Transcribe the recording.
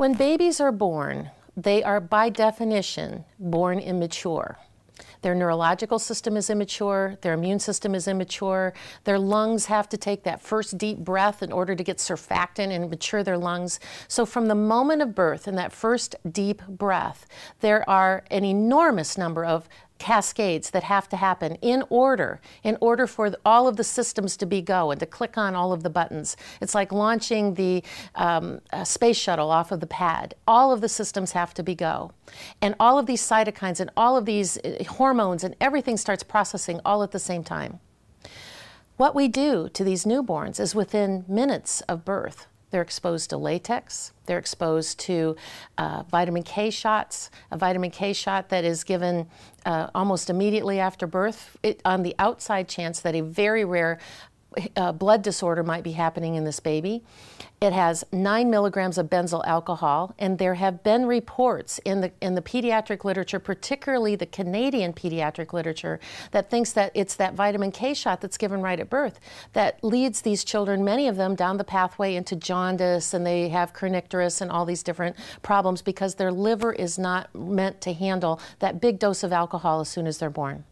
When babies are born, they are by definition born immature. Their neurological system is immature, their immune system is immature, their lungs have to take that first deep breath in order to get surfactant and mature their lungs. So, from the moment of birth and that first deep breath, there are an enormous number of cascades that have to happen in order, in order for all of the systems to be go and to click on all of the buttons. It's like launching the um, space shuttle off of the pad. All of the systems have to be go. And all of these cytokines and all of these uh, hormones and everything starts processing all at the same time. What we do to these newborns is within minutes of birth, they're exposed to latex. They're exposed to uh, vitamin K shots, a vitamin K shot that is given uh, almost immediately after birth it, on the outside chance that a very rare uh, blood disorder might be happening in this baby. It has nine milligrams of benzyl alcohol, and there have been reports in the in the pediatric literature, particularly the Canadian pediatric literature, that thinks that it's that vitamin K shot that's given right at birth that leads these children, many of them, down the pathway into jaundice, and they have kernicterus and all these different problems because their liver is not meant to handle that big dose of alcohol as soon as they're born.